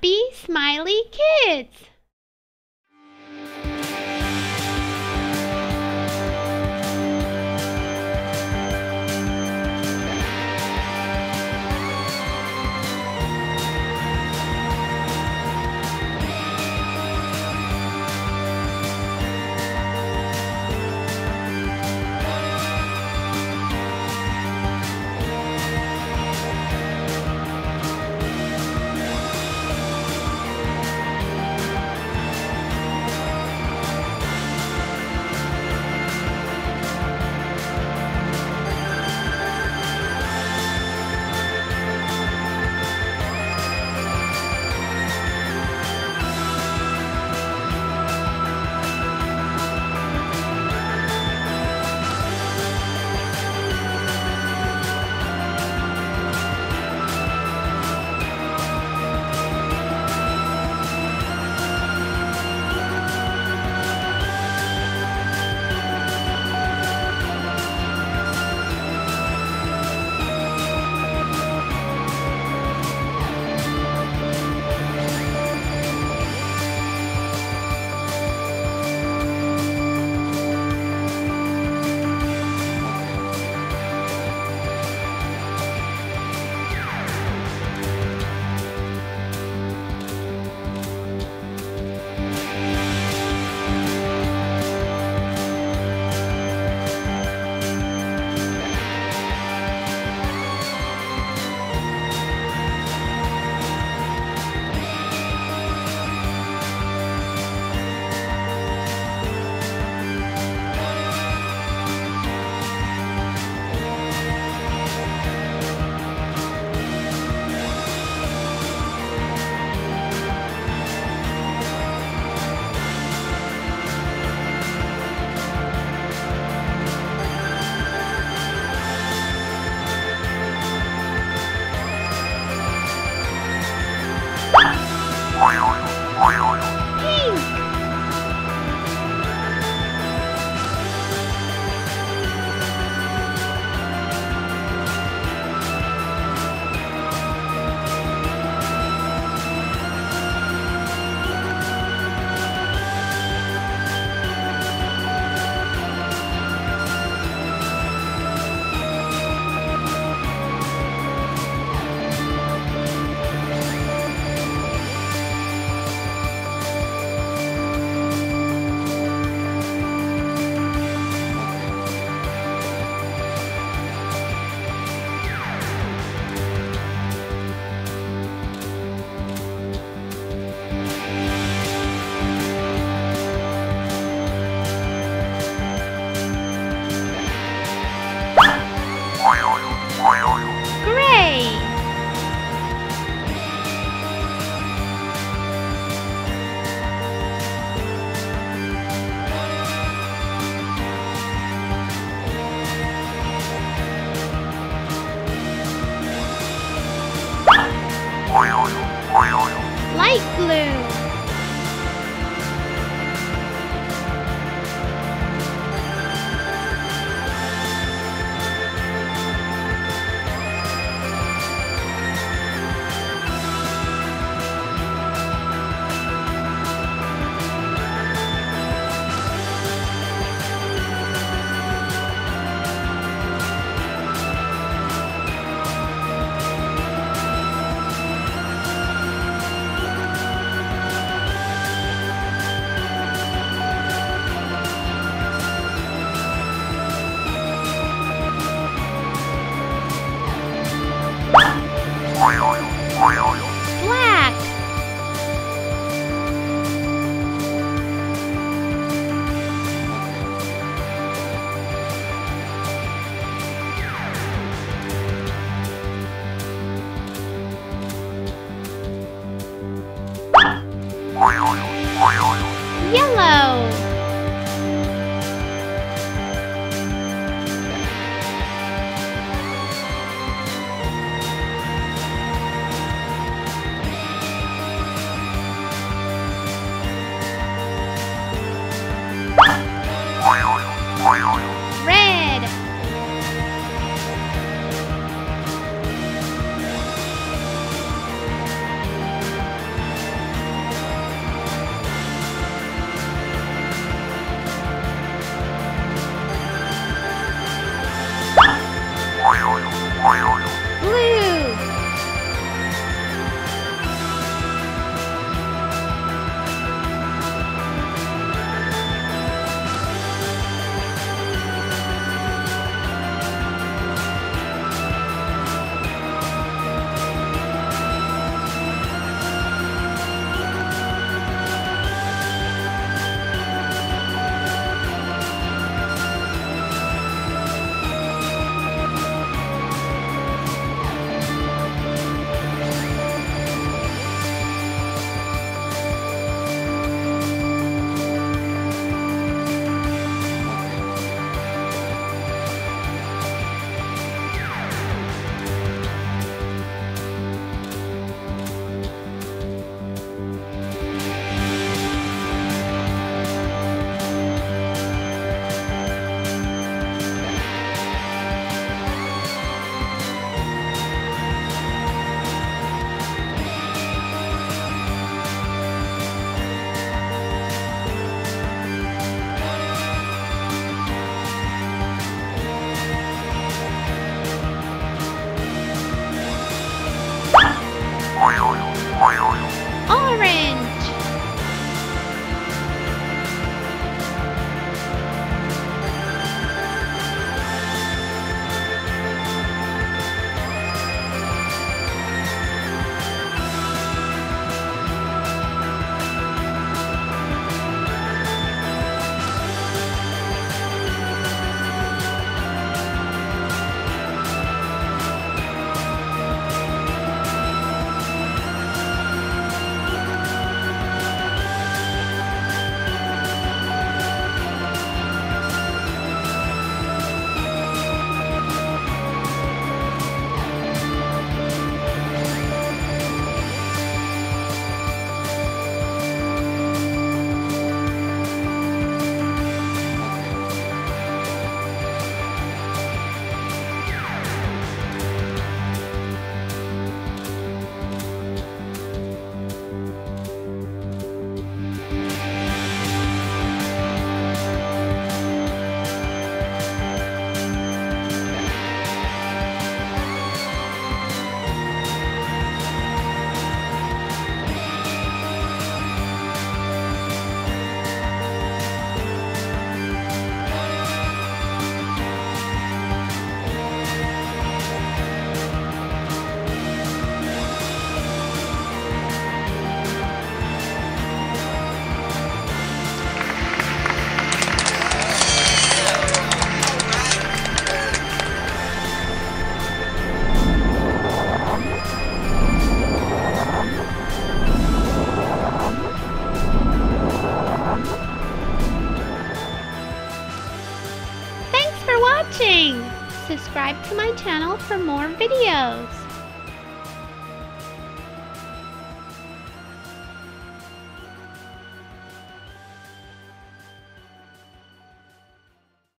happy, smiley kids. Oi, oi, oi. watching! Subscribe to my channel for more videos.